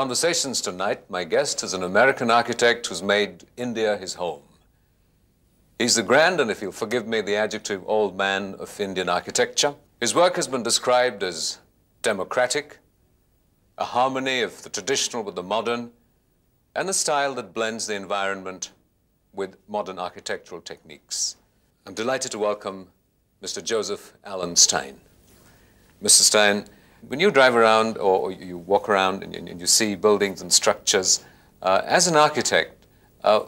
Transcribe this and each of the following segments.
Conversations tonight, my guest is an American architect who's made India his home. He's the grand, and if you'll forgive me the adjective, old man of Indian architecture. His work has been described as democratic, a harmony of the traditional with the modern, and a style that blends the environment with modern architectural techniques. I'm delighted to welcome Mr. Joseph Allen Stein. Mr. Stein, when you drive around or you walk around and, you see buildings and structures, uh, as an architect, uh,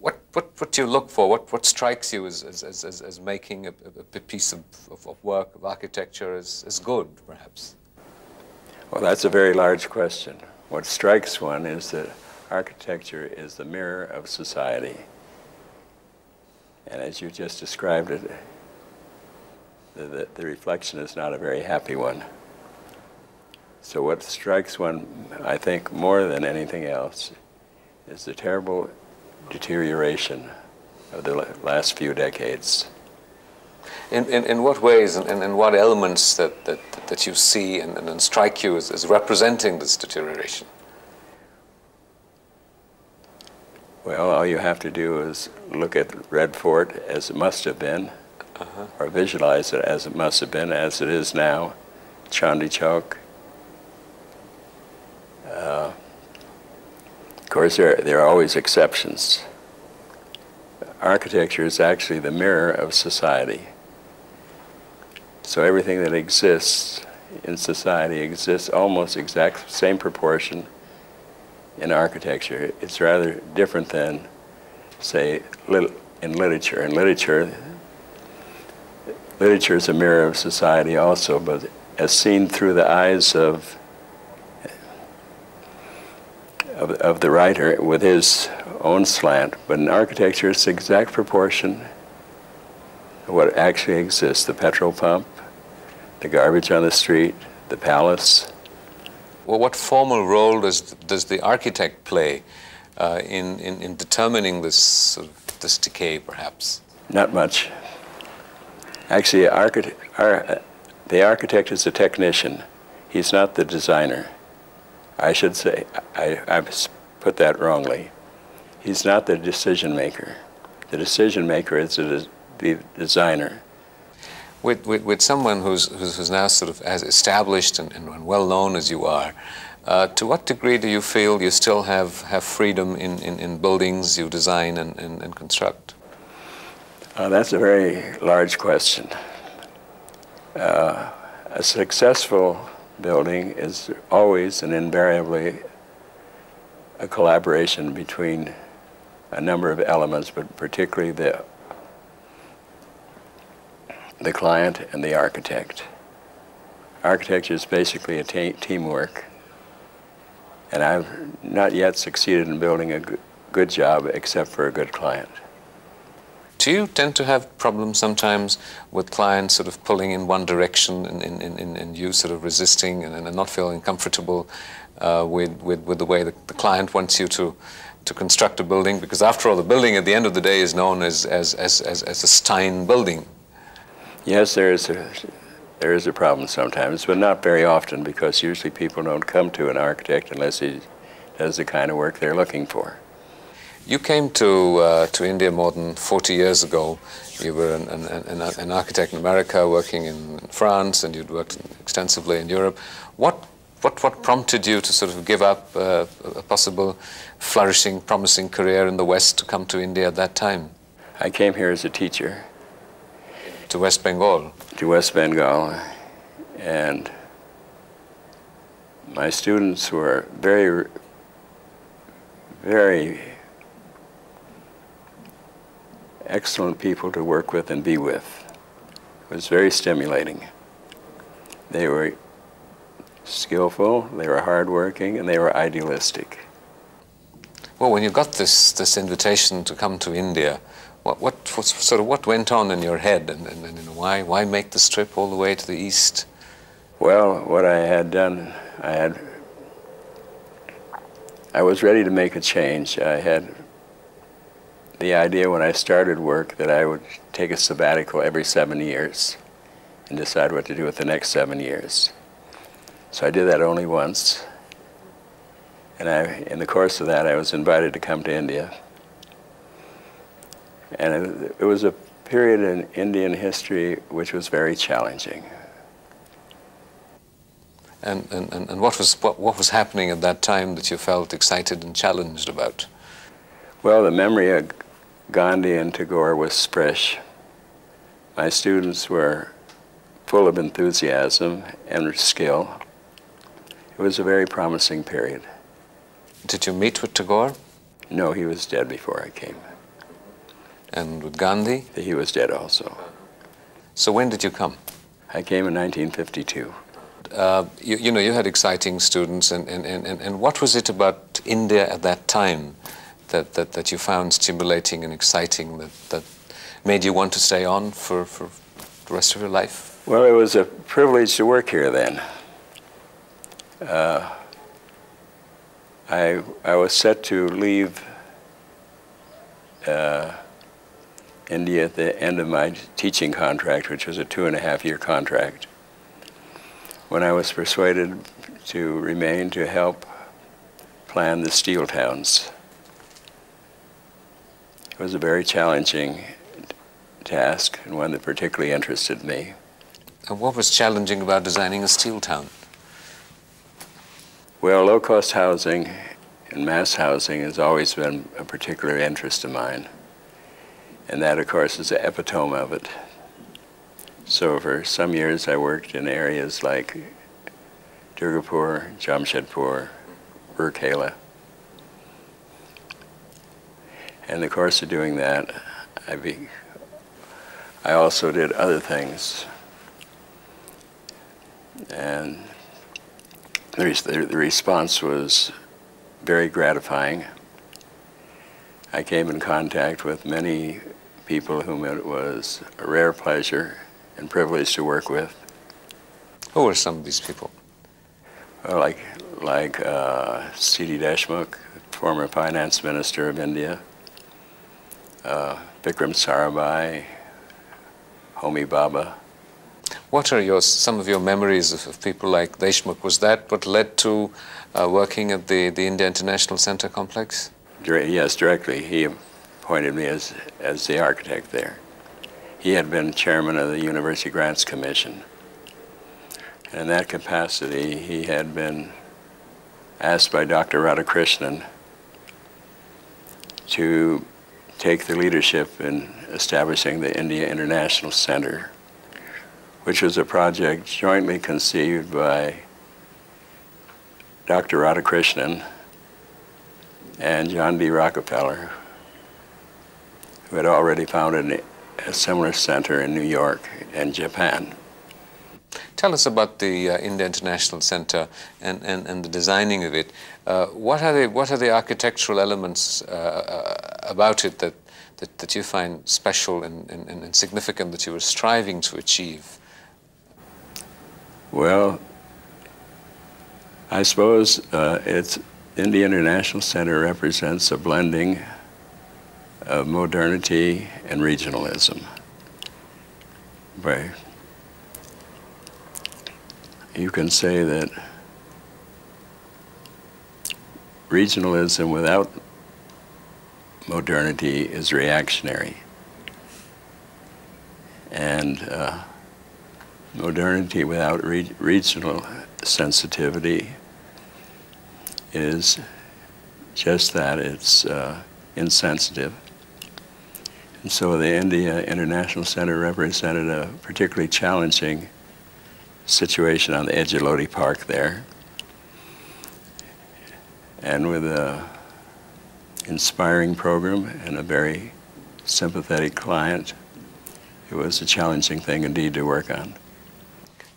what, what, what do you look for? What, what strikes you as, as, as, as making a, a piece of, of, of, work, of architecture as, as good, perhaps? Well, that's a very large question. What strikes one is that architecture is the mirror of society. And as you just described it, the, the, the reflection is not a very happy one. So what strikes one, I think, more than anything else, is the terrible deterioration of the last few decades. In, in, in what ways and in, in, what elements that, that, that you see and, and strike you as, as representing this deterioration? Well, all you have to do is look at Red Fort as it must have been, uh -huh. or visualize it as it must have been, as it is now, Chandni Chowk. Course, there, there are always exceptions. Architecture is actually the mirror of society. So everything that exists in society exists almost exact same proportion in architecture. It's rather different than, say, lit in literature. In literature, literature is a mirror of society also, but as seen through the eyes of of, of the writer with his own slant, but in architecture it's the exact proportion of what actually exists, the petrol pump, the garbage on the street, the palace. Well, what formal role does, does the architect play uh, in, in, in, determining this, sort of, this decay, perhaps? Not much. Actually, architect, ar the architect is a technician. He's not the designer. I should say, I, I put that wrongly. He's not the decision maker. The decision maker is the, the designer. With, with, with someone who's, who's, who's, now sort of as established and, and well known as you are, uh, to what degree do you feel you still have, have freedom in, in, in buildings you design and, and, and construct? Uh, that's a very large question. Uh, a successful building is always and invariably a collaboration between a number of elements, but particularly the, the client and the architect. Architecture is basically a teamwork, and I've not yet succeeded in building a good job except for a good client. Do you tend to have problems sometimes with clients sort of pulling in one direction and, and, and, and you sort of resisting and, and not feeling comfortable uh, with, with, with the way the, the client wants you to, to construct a building? Because after all, the building at the end of the day is known as, as, as, as, as a Stein building. Yes, there is, a, there is a problem sometimes, but not very often because usually people don't come to an architect unless he does the kind of work they're looking for. You came to, uh, to India more than 40 years ago. You were an, an, an, architect in America, working in France, and you'd worked extensively in Europe. What, what, what prompted you to sort of give up uh, a possible flourishing, promising career in the West to come to India at that time? I came here as a teacher. To West Bengal? To West Bengal. And my students were very, very excellent people to work with and be with. It was very stimulating. They were skillful, they were hardworking, and they were idealistic. Well, when you got this, this invitation to come to India, what, what, what sort of what went on in your head, and, and, and why, why make this trip all the way to the east? Well, what I had done, I had, I was ready to make a change. I had the idea when I started work that I would take a sabbatical every seven years and decide what to do with the next seven years. So I did that only once. And I, in the course of that, I was invited to come to India. And it, it was a period in Indian history which was very challenging. And, and, and what, was, what, what was happening at that time that you felt excited and challenged about? Well, the memory of Gandhi and Tagore was fresh. My students were full of enthusiasm and skill. It was a very promising period. Did you meet with Tagore? No, he was dead before I came. And with Gandhi? He was dead also. So when did you come? I came in 1952. Uh, you, you, know, you had exciting students, and, and, and, and what was it about India at that time that, that, that you found stimulating and exciting that, that made you want to stay on for, for the rest of your life? Well, it was a privilege to work here then. Uh, I, I was set to leave uh, India at the end of my teaching contract, which was a two and a half year contract when I was persuaded to remain to help plan the steel towns. It was a very challenging task and one that particularly interested me. And what was challenging about designing a steel town? Well, low-cost housing and mass housing has always been a particular interest of mine. And that, of course, is the epitome of it. So for some years I worked in areas like Durgapur, Jamshedpur, Rourkela. In the course of doing that, I, be, I also did other things. And the, the response was very gratifying. I came in contact with many people whom it was a rare pleasure and privilege to work with. Who were some of these people? Well, like like uh, C.D. Deshmukh, former finance minister of India, uh, Vikram Sarabhai, Homi Bhabha. What are your some of your memories of, of people like Deshmukh? Was that what led to uh, working at the, the India International Center complex? Yes, directly. He appointed me as, as the architect there. He had been chairman of the University Grants Commission. In that capacity, he had been asked by Dr. Radhakrishnan to take the leadership in establishing the India International Center, which was a project jointly conceived by Dr. Radhakrishnan and John D. Rockefeller, who had already founded a similar center in New York and Japan. Tell us about the uh, India International Center and, and, and the designing of it. Uh, what, are the, what are the architectural elements uh, uh, about it that, that, that you find special and, and, and significant that you were striving to achieve? Well, I suppose uh, it's India International Center represents a blending of modernity and regionalism. Right. You can say that regionalism without modernity is reactionary. And uh, modernity without re regional sensitivity is just that, it's uh, insensitive. And so the India International Center represented a particularly challenging situation on the edge of Lodi Park there. And with a inspiring program and a very sympathetic client, it was a challenging thing indeed to work on.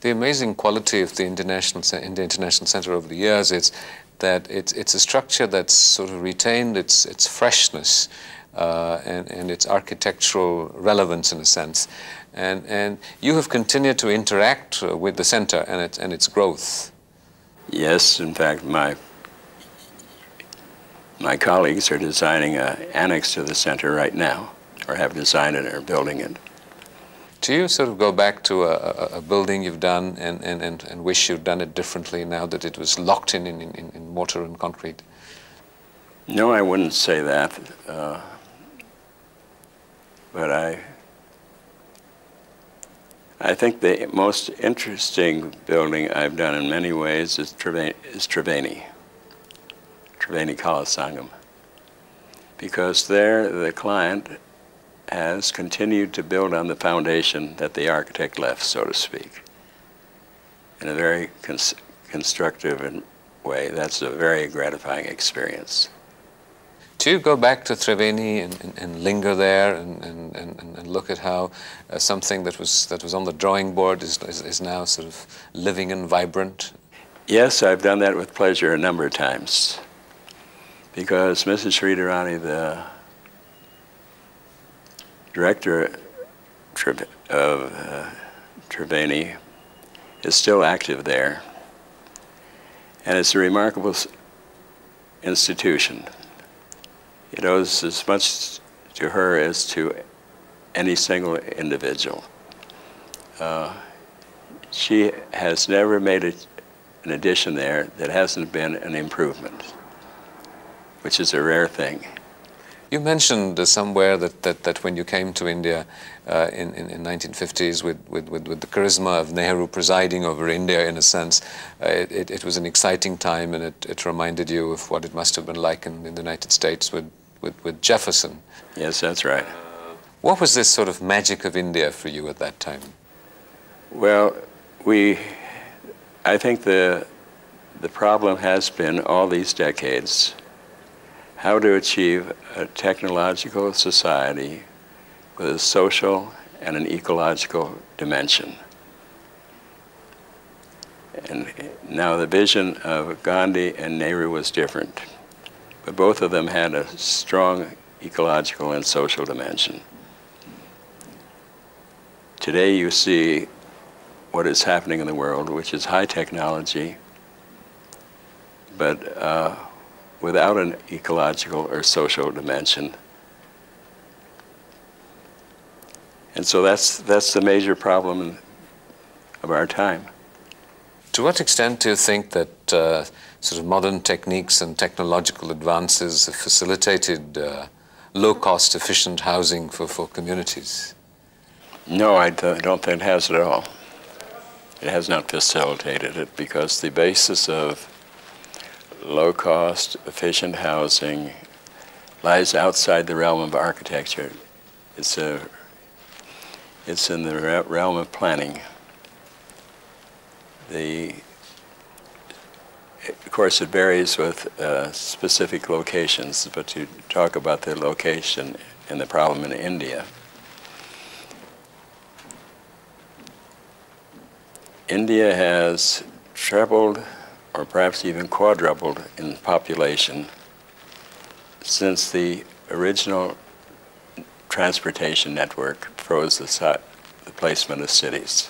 The amazing quality of the International, India International Center over the years is that it's, it's a structure that's sort of retained its, its freshness uh, and, and its architectural relevance in a sense. And, and you have continued to interact uh, with the center and, it, and its growth. Yes, in fact, my, my colleagues are designing an annex to the center right now, or have designed it or building it. Do you sort of go back to a, a, a building you've done and, and, and, and, wish you'd done it differently now that it was locked in in, in, in mortar and concrete? No, I wouldn't say that. Uh, but I, I think the most interesting building I've done in many ways is Triveni, is Triveni, Triveni Kalasangam. Because there the client has continued to build on the foundation that the architect left, so to speak, in a very cons constructive way. That's a very gratifying experience. You go back to Triveni and, and, and linger there and, and, and, look at how uh, something that was, that was on the drawing board is, is, is now sort of living and vibrant? Yes, I've done that with pleasure a number of times. Because Mrs. Sridharani, the director of uh, Triveni is still active there. And it's a remarkable institution. It owes as much to her as to any single individual. Uh, she has never made an addition there that hasn't been an improvement, which is a rare thing. You mentioned uh, somewhere that, that, that when you came to India uh, in, in, in 1950s with, with, with, with, the charisma of Nehru presiding over India in a sense, uh, it, it, was an exciting time and it, it reminded you of what it must have been like in, in the United States with, with, with Jefferson. Yes, that's right. Uh, what was this sort of magic of India for you at that time? Well, we, I think the, the problem has been all these decades how to achieve a technological society with a social and an ecological dimension. And now the vision of Gandhi and Nehru was different, but both of them had a strong ecological and social dimension. Today you see what is happening in the world, which is high technology, but uh, without an ecological or social dimension. And so that's, that's the major problem of our time. To what extent do you think that uh, sort of modern techniques and technological advances have facilitated uh, low-cost, efficient housing for, for communities? No, I don't think it has at all. It has not facilitated it because the basis of low cost, efficient housing lies outside the realm of architecture. It's, a, it's in the realm of planning. The, course, it varies with uh, specific locations, but to talk about the location and the problem in India, India has trebled or perhaps even quadrupled in population since the original transportation network froze the, the placement of cities.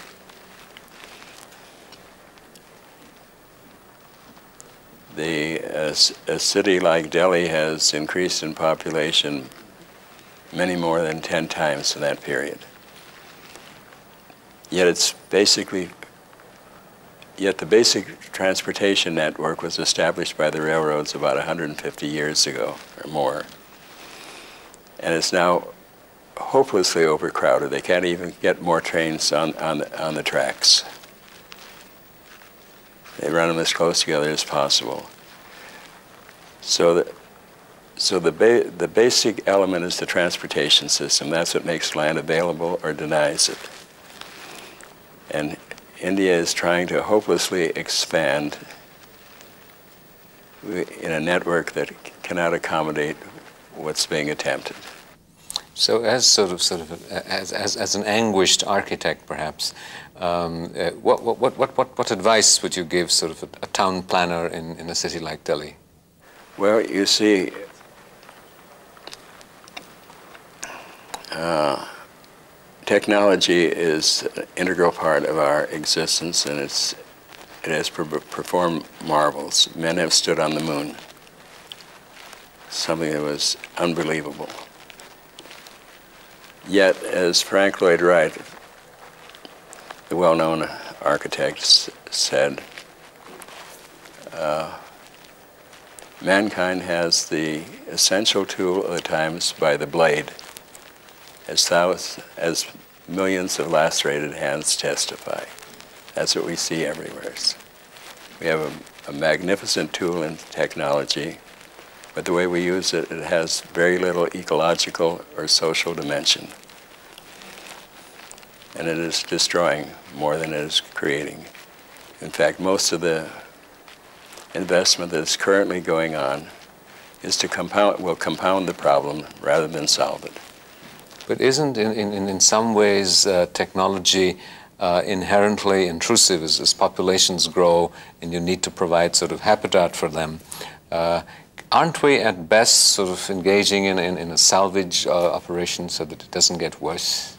The, a, a city like Delhi has increased in population many more than 10 times in that period. Yet it's basically Yet the basic transportation network was established by the railroads about 150 years ago or more. And it's now hopelessly overcrowded. They can't even get more trains on, on, on the tracks. They run them as close together as possible. So the, so the, ba the basic element is the transportation system. That's what makes land available or denies it. And India is trying to hopelessly expand in a network that cannot accommodate what's being attempted. So, as sort of, sort of, as, as, as an anguished architect, perhaps, um, uh, what, what, what, what, what advice would you give sort of a, a town planner in, in a city like Delhi? Well, you see, uh, technology is an integral part of our existence and it's, it has performed marvels. Men have stood on the moon, something that was unbelievable. Yet, as Frank Lloyd Wright the well-known architects said, uh, mankind has the essential tool of the times by the blade, as, thousands, as millions of lacerated hands testify. That's what we see everywhere. We have a, a magnificent tool in technology, but the way we use it, it has very little ecological or social dimension. And it is destroying more than it is creating. In fact, most of the investment that is currently going on is to compound, will compound the problem rather than solve it. But isn't, in, in, in some ways, uh, technology uh, inherently intrusive as, as, populations grow and you need to provide sort of habitat for them? Uh, aren't we at best sort of engaging in, in, in a salvage uh, operation so that it doesn't get worse?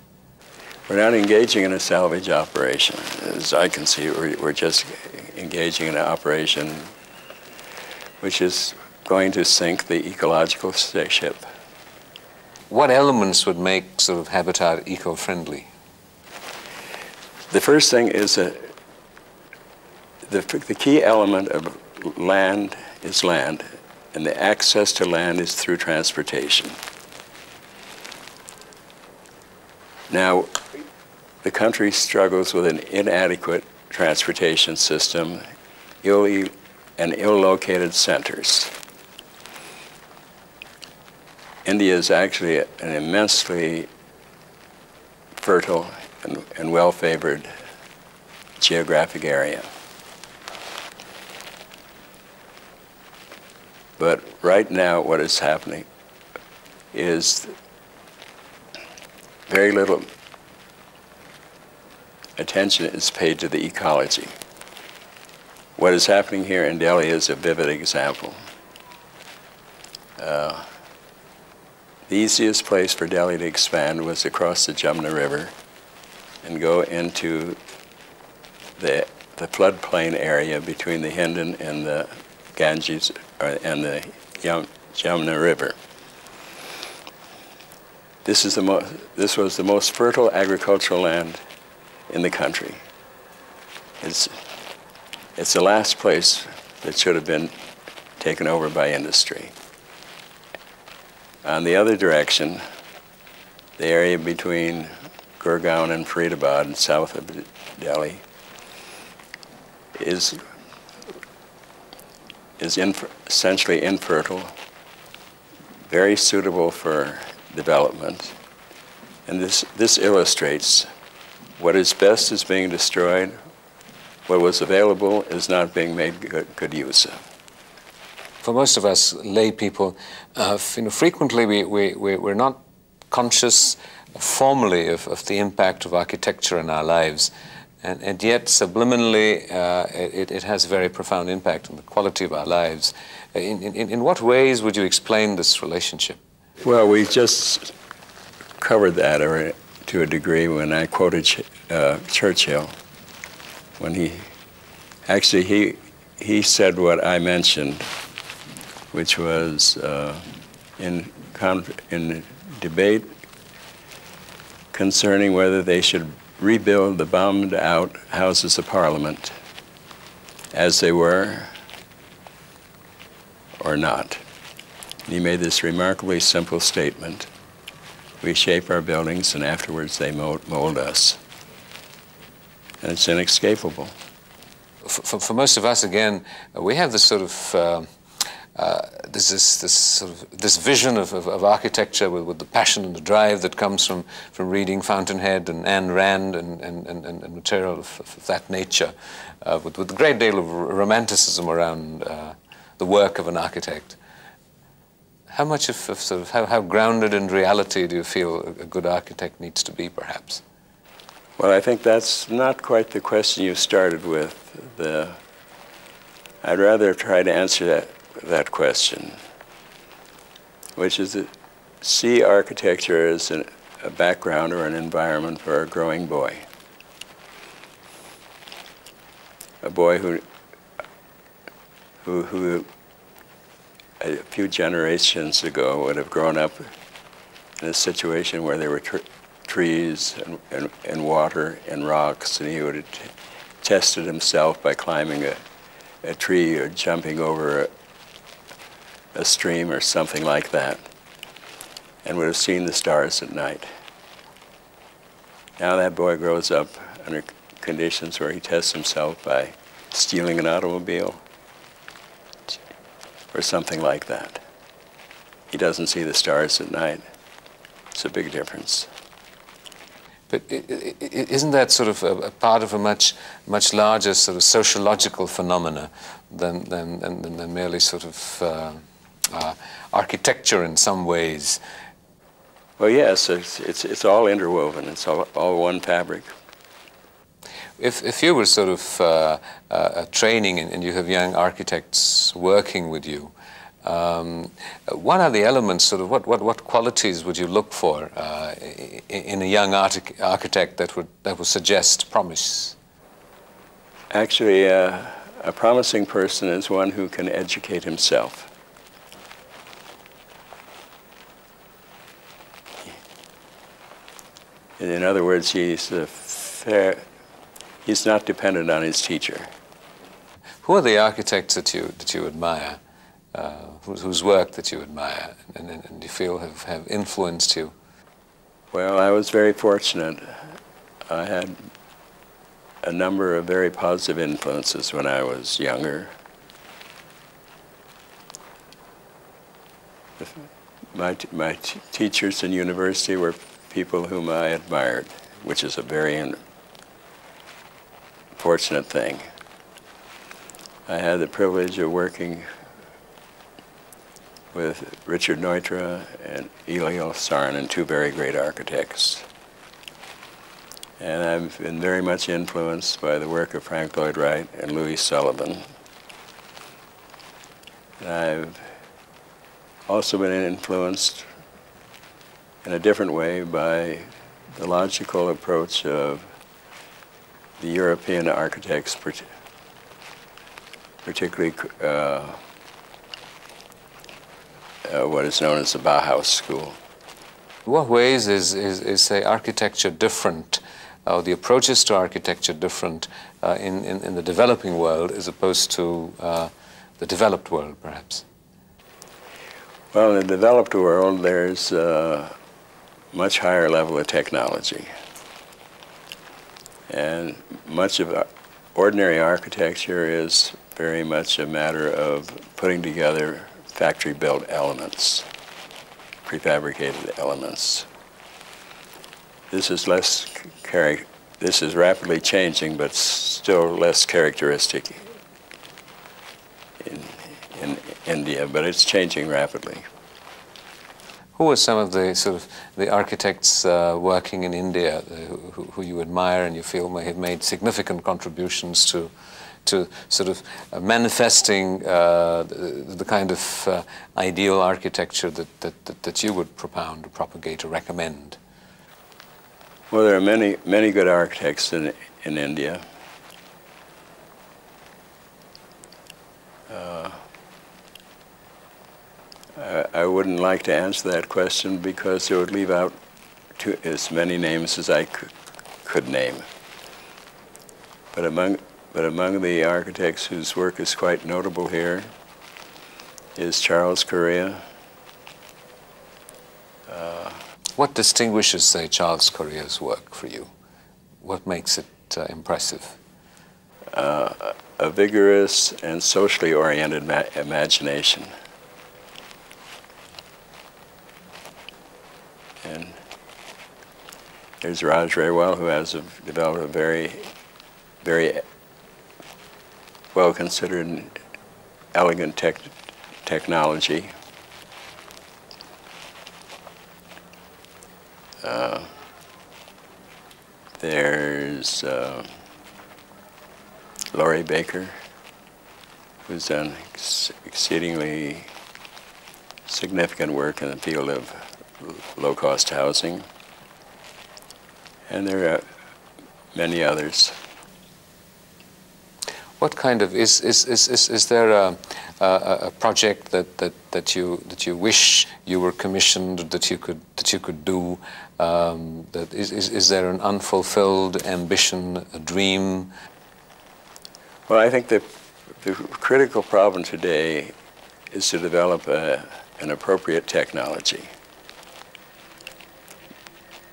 We're not engaging in a salvage operation. As I can see, we're, we're just engaging in an operation which is going to sink the ecological ship. What elements would make sort of habitat eco-friendly? The first thing is that the, the key element of land is land, and the access to land is through transportation. Now, the country struggles with an inadequate transportation system, ill and ill-located centers. India is actually an immensely fertile and, and well-favored geographic area. But right now what is happening is very little attention is paid to the ecology. What is happening here in Delhi is a vivid example. Uh, the easiest place for Delhi to expand was across the Jamna River and go into the, the floodplain area between the Hindon and the Ganges and the Jamna River. This, is the this was the most fertile agricultural land in the country. It's it's the last place that should have been taken over by industry. On the other direction, the area between Gurgaon and Faridabad, south of Delhi, is, is inf essentially infertile, very suitable for development. And this, this illustrates what is best is being destroyed, what was available is not being made good, good use of. For most of us lay people, uh, you know, frequently we, we, we, we're not conscious formally of, of the impact of architecture in our lives. And, and yet, subliminally, uh, it, it, has a very profound impact on the quality of our lives. In, in, in what ways would you explain this relationship? Well, we just covered that to a degree when I quoted uh, Churchill when he actually he he said what I mentioned, which was uh, in in debate concerning whether they should rebuild the bombed out Houses of Parliament as they were or not. He made this remarkably simple statement. We shape our buildings and afterwards they mold, us and it's inescapable. For, for, most of us, again, we have this sort of uh, uh, this, this, this, sort of, this vision of, of, of architecture with, with, the passion and the drive that comes from, from reading Fountainhead and Ayn Rand and, and, and, and material of, of, that nature, uh, with, with a great deal of romanticism around uh, the work of an architect. How much of, of sort of how, how grounded in reality do you feel a, a good architect needs to be, perhaps? Well, I think that's not quite the question you started with. The, I'd rather try to answer that, that question, which is to see architecture as an, a background or an environment for a growing boy. A boy who, who, who a few generations ago would have grown up in a situation where there were trees and, and, and water and rocks, and he would have tested himself by climbing a, a tree or jumping over a, a stream or something like that, and would have seen the stars at night. Now that boy grows up under conditions where he tests himself by stealing an automobile or something like that. He doesn't see the stars at night. It's a big difference. But isn't that sort of a, part of a much, much larger sort of sociological phenomena than, than, than, than merely sort of uh, uh, architecture in some ways? Well, yes, it's, it's, it's all interwoven. It's all, all one fabric. If, if you were sort of uh, uh, training and, and, you have young architects working with you, um, what are the elements, sort of, what, what, what qualities would you look for uh, in a young architect that would, that would suggest promise? Actually, uh, a promising person is one who can educate himself. In other words, he's a fair, he's not dependent on his teacher. Who are the architects that you, that you admire, uh, whose, whose, work that you admire and, and, and you feel have, have influenced you? Well, I was very fortunate. I had a number of very positive influences when I was younger. My, my teachers in university were people whom I admired, which is a very fortunate thing. I had the privilege of working with Richard Neutra and Eliel Saarinen, two very great architects. And I've been very much influenced by the work of Frank Lloyd Wright and Louis Sullivan. And I've also been influenced in a different way by the logical approach of the European architects, particularly uh, uh, what is known as the Bauhaus school. In what ways is, is, is say, architecture different, or the approaches to architecture different uh, in, in, in, the developing world as opposed to uh, the developed world, perhaps? Well, in the developed world, there's uh, much higher level of technology. And much of ordinary architecture is very much a matter of putting together factory-built elements, prefabricated elements. This is less this is rapidly changing, but still less characteristic in, in India, but it's changing rapidly. Who are some of the sort of the architects uh, working in India uh, who, who, you admire and you feel may have made significant contributions to, to sort of uh, manifesting uh, the, the, kind of uh, ideal architecture that, that, that, that, you would propound, propagate, or recommend? Well, there are many, many good architects in, in India. I wouldn't like to answer that question because it would leave out as many names as I could, could name. But among, but among the architects whose work is quite notable here is Charles Correa. Uh, what distinguishes, say, Charles Correa's work for you? What makes it uh, impressive? Uh, a vigorous and socially oriented imagination. And there's Raj Rewal, who has a, developed a very, very well considered elegant tech, technology. Uh, there's uh, Laurie Baker, who's done ex exceedingly significant work in the field of low-cost housing, and there are many others. what kind of is is is is, is there a, a, a project that, that that you that you wish you were commissioned that you could that you could do? Um, that is, is is there an unfulfilled ambition, a dream? Well, I think the the critical problem today is to develop a, an appropriate technology,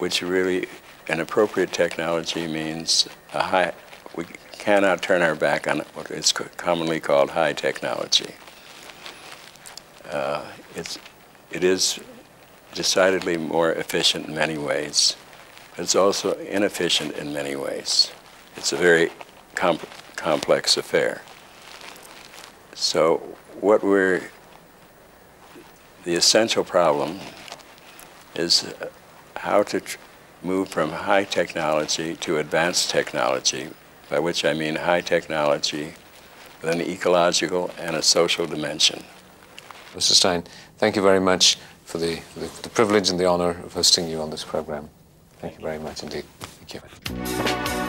which really an appropriate technology means a high. We cannot turn our back on what is commonly called high technology. Uh, it's, it is decidedly more efficient in many ways, it's also inefficient in many ways. It's a very comp complex affair. So what we're, the essential problem is how to move from high technology to advanced technology by which I mean high technology with an ecological and a social dimension. Mr. Stein, thank you very much for the, the, the privilege and the honor of hosting you on this program. Thank you very much indeed. Thank you.